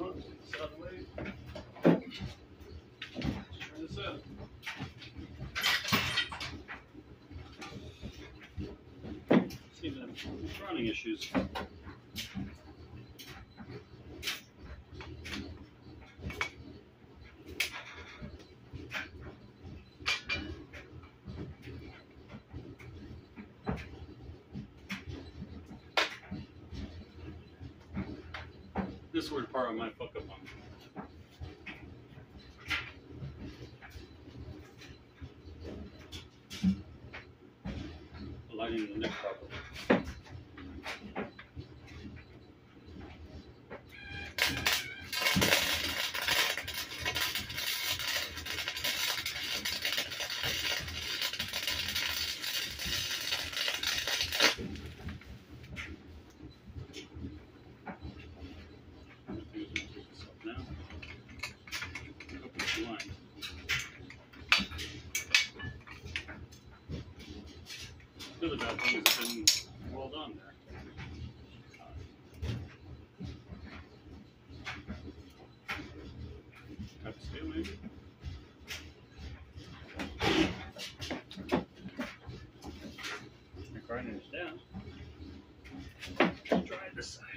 front, this. See the running issues. This word part I might fuck up on. Aligning the neck properly. Aligned. The other bad thing it's been well done there. Cut the steel maybe? My grinder is down. Try this side.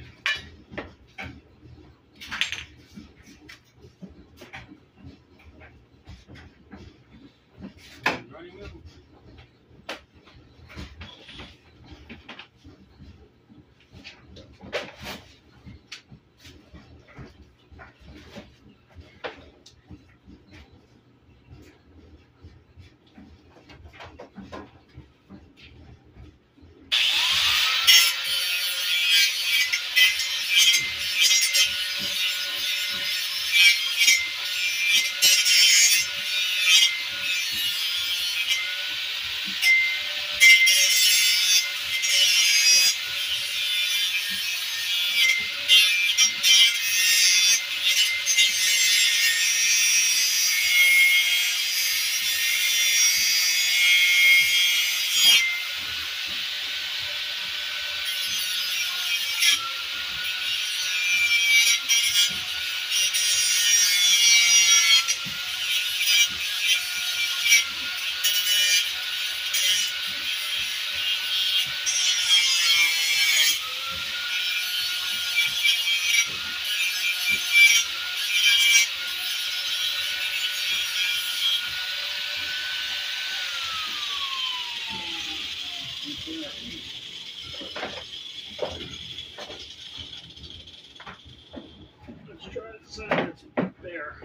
Let's try the side that's bare.